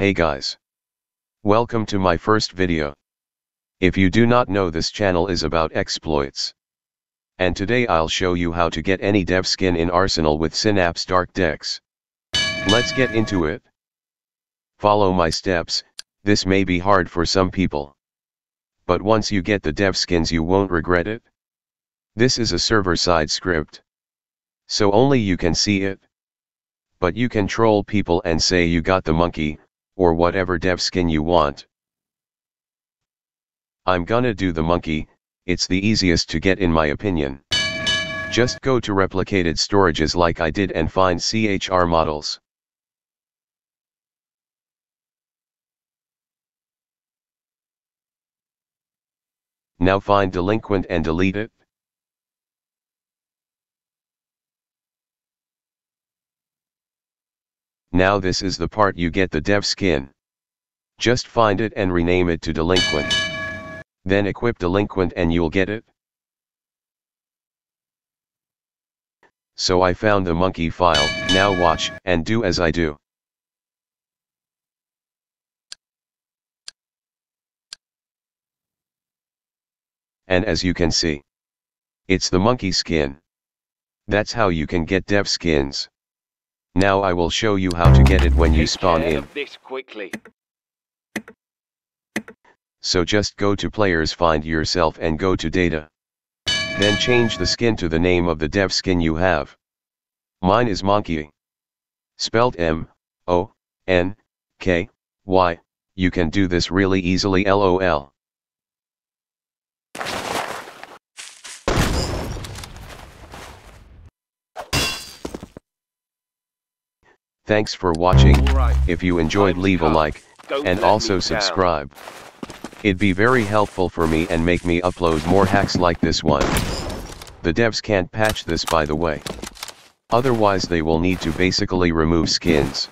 Hey guys. Welcome to my first video. If you do not know this channel is about exploits. And today I'll show you how to get any dev skin in Arsenal with Synapse Dark Dex. Let's get into it. Follow my steps, this may be hard for some people. But once you get the dev skins you won't regret it. This is a server-side script. So only you can see it. But you can troll people and say you got the monkey, or whatever dev skin you want. I'm gonna do the monkey, it's the easiest to get in my opinion. Just go to replicated storages like I did and find CHR models. Now find delinquent and delete it. Now this is the part you get the dev skin. Just find it and rename it to delinquent. Then equip delinquent and you'll get it. So I found the monkey file, now watch and do as I do. and as you can see. It's the monkey skin. That's how you can get dev skins. Now I will show you how to get it when you spawn in. This quickly. So just go to players find yourself and go to data. Then change the skin to the name of the dev skin you have. Mine is Monkey. Spelled M, O, N, K, Y, you can do this really easily lol. Thanks for watching, if you enjoyed leave a like, Don't and also subscribe. It'd be very helpful for me and make me upload more hacks like this one. The devs can't patch this by the way. Otherwise they will need to basically remove skins.